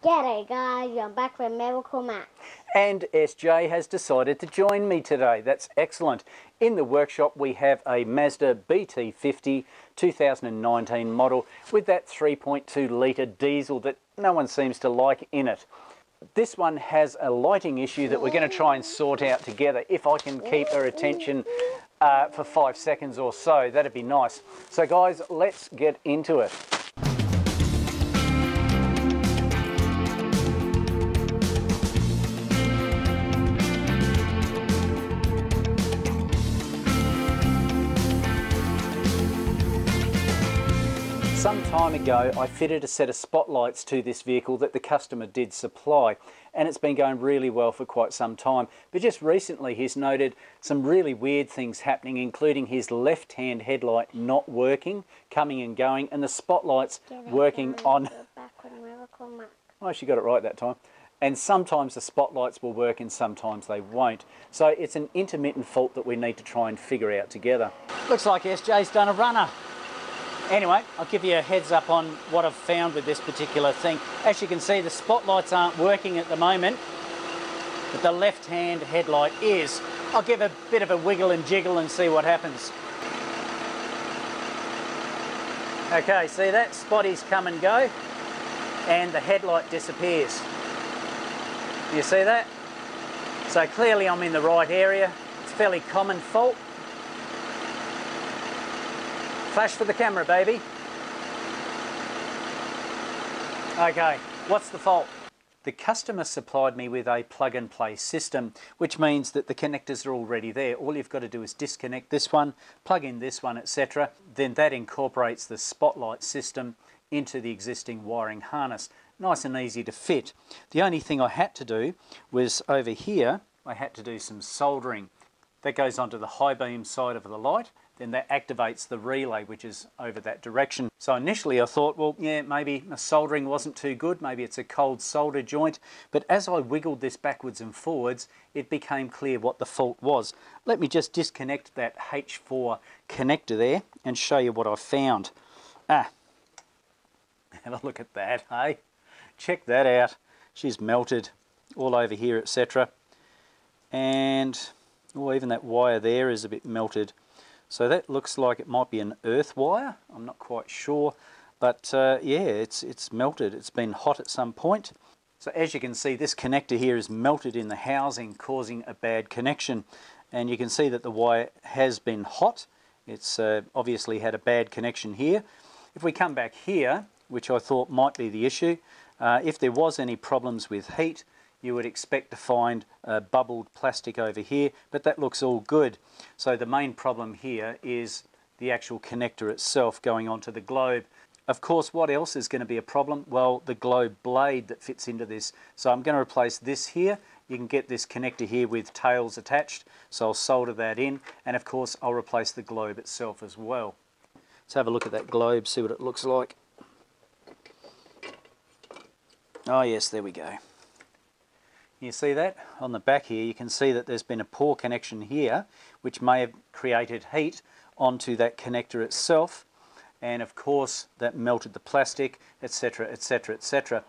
G'day guys, I'm back with Miracle Max. And SJ has decided to join me today. That's excellent. In the workshop we have a Mazda BT50 2019 model with that 3.2 litre diesel that no one seems to like in it. This one has a lighting issue that we're going to try and sort out together. If I can keep her attention uh, for five seconds or so, that'd be nice. So guys, let's get into it. Time ago I fitted a set of spotlights to this vehicle that the customer did supply and it's been going really well for quite some time. But just recently he's noted some really weird things happening including his left hand headlight not working coming and going and the spotlights working on oh she got it right that time. And sometimes the spotlights will work and sometimes they won't. So it's an intermittent fault that we need to try and figure out together. Looks like SJ's done a runner Anyway, I'll give you a heads up on what I've found with this particular thing. As you can see, the spotlights aren't working at the moment, but the left-hand headlight is. I'll give a bit of a wiggle and jiggle and see what happens. Okay, see that? Spotties come and go, and the headlight disappears. You see that? So clearly I'm in the right area. It's a fairly common fault. Flash for the camera, baby. Okay, what's the fault? The customer supplied me with a plug and play system, which means that the connectors are already there. All you've got to do is disconnect this one, plug in this one, etc. Then that incorporates the spotlight system into the existing wiring harness. Nice and easy to fit. The only thing I had to do was over here, I had to do some soldering. That goes onto the high beam side of the light then that activates the relay which is over that direction. So initially I thought, well, yeah, maybe my soldering wasn't too good, maybe it's a cold solder joint, but as I wiggled this backwards and forwards, it became clear what the fault was. Let me just disconnect that H4 connector there and show you what I found. Ah, have a look at that, hey? Check that out. She's melted all over here, etc. And, oh, even that wire there is a bit melted. So that looks like it might be an earth wire. I'm not quite sure. But uh, yeah, it's, it's melted. It's been hot at some point. So as you can see, this connector here is melted in the housing, causing a bad connection. And you can see that the wire has been hot. It's uh, obviously had a bad connection here. If we come back here, which I thought might be the issue, uh, if there was any problems with heat, you would expect to find a bubbled plastic over here, but that looks all good. So the main problem here is the actual connector itself going onto the globe. Of course, what else is going to be a problem? Well, the globe blade that fits into this. So I'm going to replace this here. You can get this connector here with tails attached. So I'll solder that in. And of course, I'll replace the globe itself as well. Let's have a look at that globe, see what it looks like. Oh yes, there we go. You see that? On the back here you can see that there's been a poor connection here which may have created heat onto that connector itself and of course that melted the plastic etc etc etc.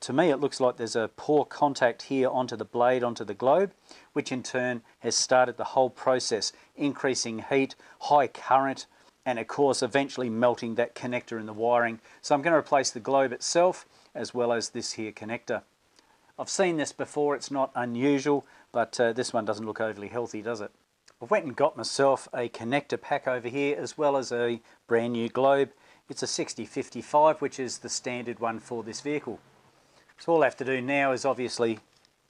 To me it looks like there's a poor contact here onto the blade onto the globe which in turn has started the whole process increasing heat, high current and of course eventually melting that connector in the wiring. So I'm going to replace the globe itself as well as this here connector. I've seen this before, it's not unusual, but uh, this one doesn't look overly healthy, does it? I went and got myself a connector pack over here, as well as a brand new globe. It's a 6055, which is the standard one for this vehicle. So all I have to do now is obviously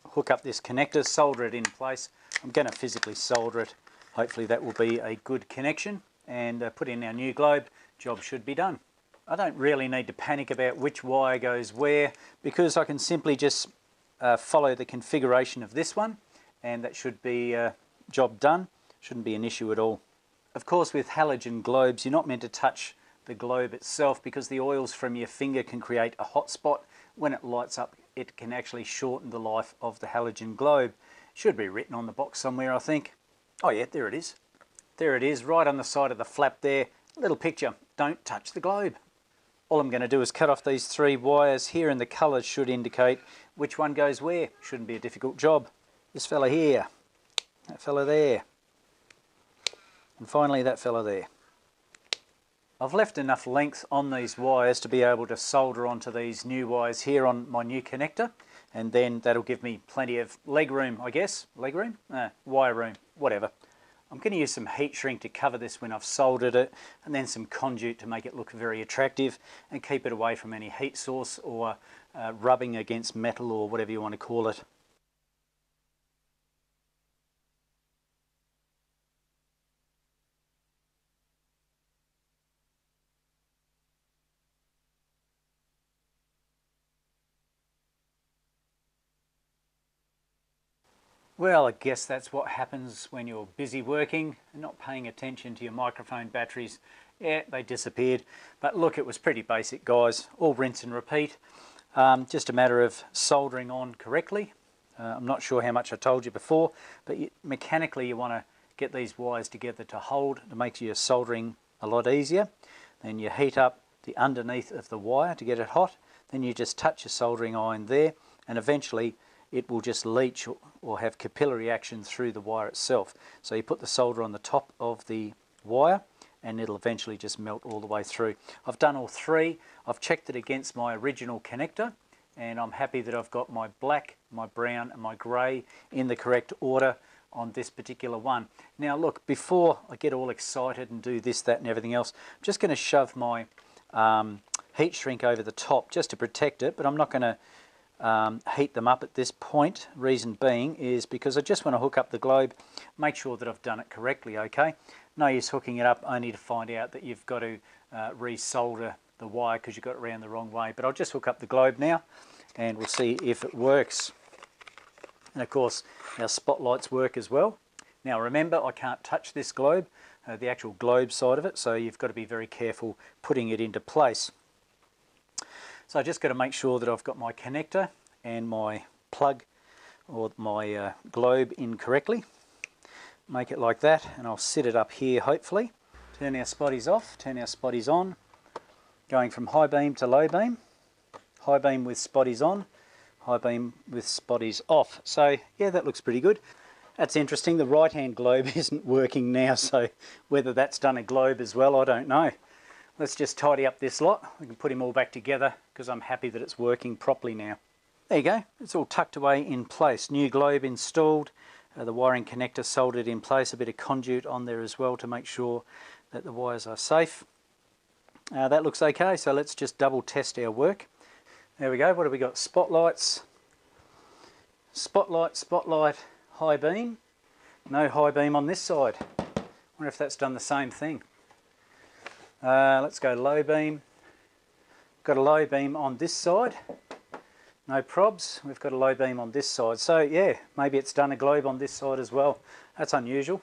hook up this connector, solder it in place. I'm going to physically solder it. Hopefully that will be a good connection and uh, put in our new globe. Job should be done. I don't really need to panic about which wire goes where because I can simply just uh, follow the configuration of this one and that should be uh, job done. Shouldn't be an issue at all. Of course with halogen globes you're not meant to touch the globe itself because the oils from your finger can create a hot spot. When it lights up it can actually shorten the life of the halogen globe. Should be written on the box somewhere I think. Oh yeah, there it is. There it is, right on the side of the flap there. Little picture, don't touch the globe. All I'm going to do is cut off these three wires here and the colours should indicate which one goes where. Shouldn't be a difficult job. This fella here, that fella there, and finally that fella there. I've left enough length on these wires to be able to solder onto these new wires here on my new connector and then that'll give me plenty of leg room I guess, leg room, uh, wire room, whatever. I'm going to use some heat shrink to cover this when I've soldered it and then some conduit to make it look very attractive and keep it away from any heat source or uh, rubbing against metal or whatever you want to call it. Well, I guess that's what happens when you're busy working and not paying attention to your microphone batteries. Yeah, they disappeared. But look, it was pretty basic, guys. All rinse and repeat. Um, just a matter of soldering on correctly. Uh, I'm not sure how much I told you before, but you, mechanically you want to get these wires together to hold. It makes your soldering a lot easier. Then you heat up the underneath of the wire to get it hot. Then you just touch your soldering iron there and eventually it will just leach or have capillary action through the wire itself. So you put the solder on the top of the wire and it'll eventually just melt all the way through. I've done all three. I've checked it against my original connector and I'm happy that I've got my black, my brown and my grey in the correct order on this particular one. Now look, before I get all excited and do this, that and everything else, I'm just going to shove my um, heat shrink over the top just to protect it, but I'm not going to um, heat them up at this point. Reason being is because I just want to hook up the globe, make sure that I've done it correctly, okay? No use hooking it up only to find out that you've got to uh, resolder the wire because you got it around the wrong way. But I'll just hook up the globe now and we'll see if it works. And of course, our spotlights work as well. Now remember, I can't touch this globe, uh, the actual globe side of it, so you've got to be very careful putting it into place. So I just got to make sure that I've got my connector and my plug or my uh, globe in correctly. Make it like that and I'll sit it up here hopefully. Turn our spotties off, turn our spotties on. Going from high beam to low beam. High beam with spotties on, high beam with spotties off. So yeah, that looks pretty good. That's interesting, the right hand globe isn't working now, so whether that's done a globe as well, I don't know. Let's just tidy up this lot. We can put him all back together because I'm happy that it's working properly now. There you go, it's all tucked away in place. New globe installed, uh, the wiring connector soldered in place, a bit of conduit on there as well to make sure that the wires are safe. Uh, that looks okay, so let's just double test our work. There we go, what have we got? Spotlights, spotlight, spotlight, high beam. No high beam on this side. wonder if that's done the same thing. Uh, let's go low beam. Got a low beam on this side. No probs. We've got a low beam on this side. So yeah, maybe it's done a globe on this side as well. That's unusual.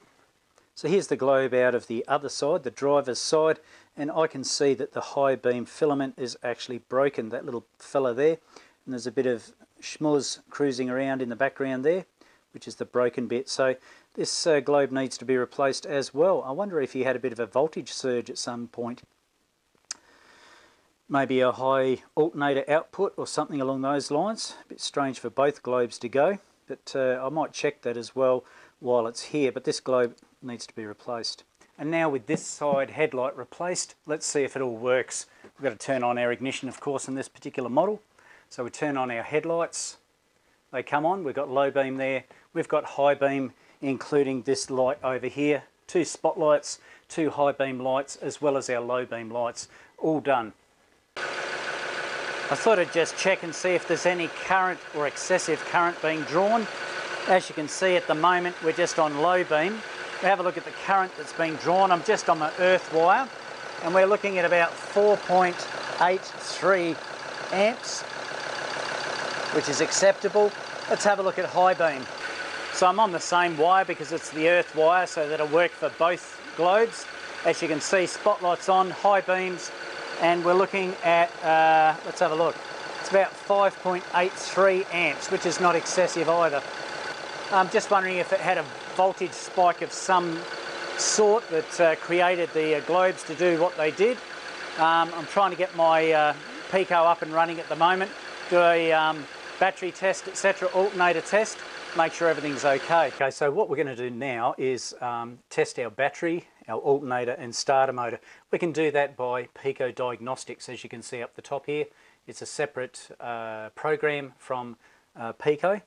So here's the globe out of the other side, the driver's side, and I can see that the high beam filament is actually broken, that little fella there. And there's a bit of schmuzz cruising around in the background there, which is the broken bit. So this uh, globe needs to be replaced as well. I wonder if he had a bit of a voltage surge at some point. Maybe a high alternator output or something along those lines. A bit strange for both globes to go, but uh, I might check that as well while it's here. But this globe needs to be replaced. And now with this side headlight replaced, let's see if it all works. We've got to turn on our ignition, of course, in this particular model. So we turn on our headlights. They come on. We've got low beam there. We've got high beam including this light over here, two spotlights, two high beam lights, as well as our low beam lights, all done. I thought I'd just check and see if there's any current or excessive current being drawn. As you can see at the moment, we're just on low beam. We have a look at the current that's being drawn. I'm just on my earth wire, and we're looking at about 4.83 amps, which is acceptable. Let's have a look at high beam. So I'm on the same wire because it's the earth wire so that'll work for both globes. As you can see, spotlights on, high beams, and we're looking at, uh, let's have a look, it's about 5.83 amps, which is not excessive either. I'm just wondering if it had a voltage spike of some sort that uh, created the uh, globes to do what they did. Um, I'm trying to get my uh, Pico up and running at the moment. Do a um, battery test, etc., alternator test, make sure everything's okay. Okay, so what we're going to do now is um, test our battery, our alternator and starter motor. We can do that by Pico Diagnostics, as you can see up the top here. It's a separate uh, program from uh, Pico,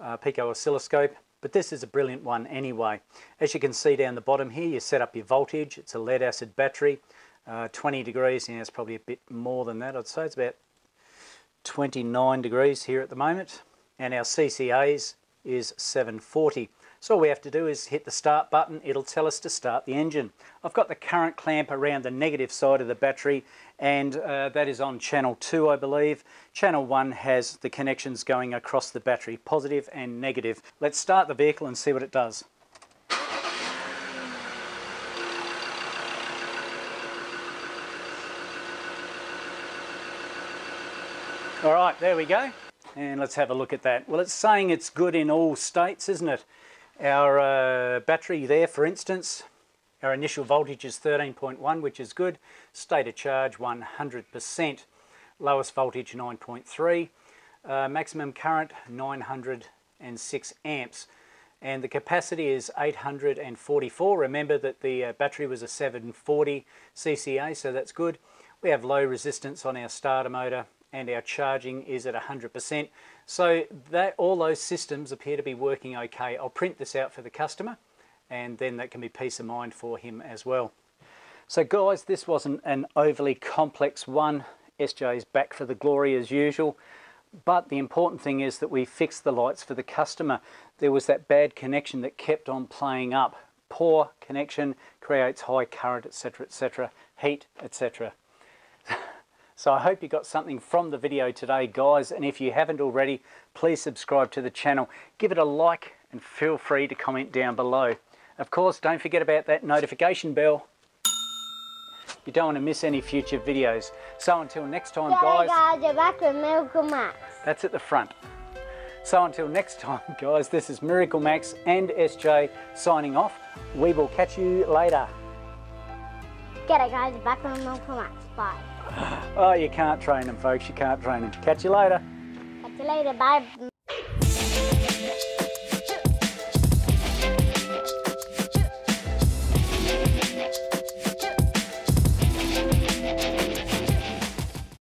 uh, Pico oscilloscope, but this is a brilliant one anyway. As you can see down the bottom here, you set up your voltage. It's a lead acid battery, uh, 20 degrees, know, it's probably a bit more than that. I'd say it's about 29 degrees here at the moment. And our CCAs is 740. So all we have to do is hit the start button, it'll tell us to start the engine. I've got the current clamp around the negative side of the battery and uh, that is on channel 2 I believe. Channel 1 has the connections going across the battery, positive and negative. Let's start the vehicle and see what it does. All right, there we go. And let's have a look at that. Well, it's saying it's good in all states, isn't it? Our uh, battery there, for instance, our initial voltage is 13.1, which is good. State of charge 100%. Lowest voltage 9.3. Uh, maximum current 906 amps. And the capacity is 844. Remember that the uh, battery was a 740 CCA, so that's good. We have low resistance on our starter motor and our charging is at 100%. So that all those systems appear to be working okay. I'll print this out for the customer and then that can be peace of mind for him as well. So guys, this wasn't an overly complex one. SJ is back for the glory as usual. But the important thing is that we fixed the lights for the customer. There was that bad connection that kept on playing up. Poor connection creates high current, etc., etc., heat, etc. So I hope you got something from the video today, guys. And if you haven't already, please subscribe to the channel. Give it a like and feel free to comment down below. Of course, don't forget about that notification bell. You don't want to miss any future videos. So until next time, guys. guys, you're back with Miracle Max. That's at the front. So until next time, guys, this is Miracle Max and SJ signing off. We will catch you later. G'day guys, you're back with Miracle Max. Bye. Oh, you can't train them, folks. You can't train them. Catch you later. Catch you later. Bye.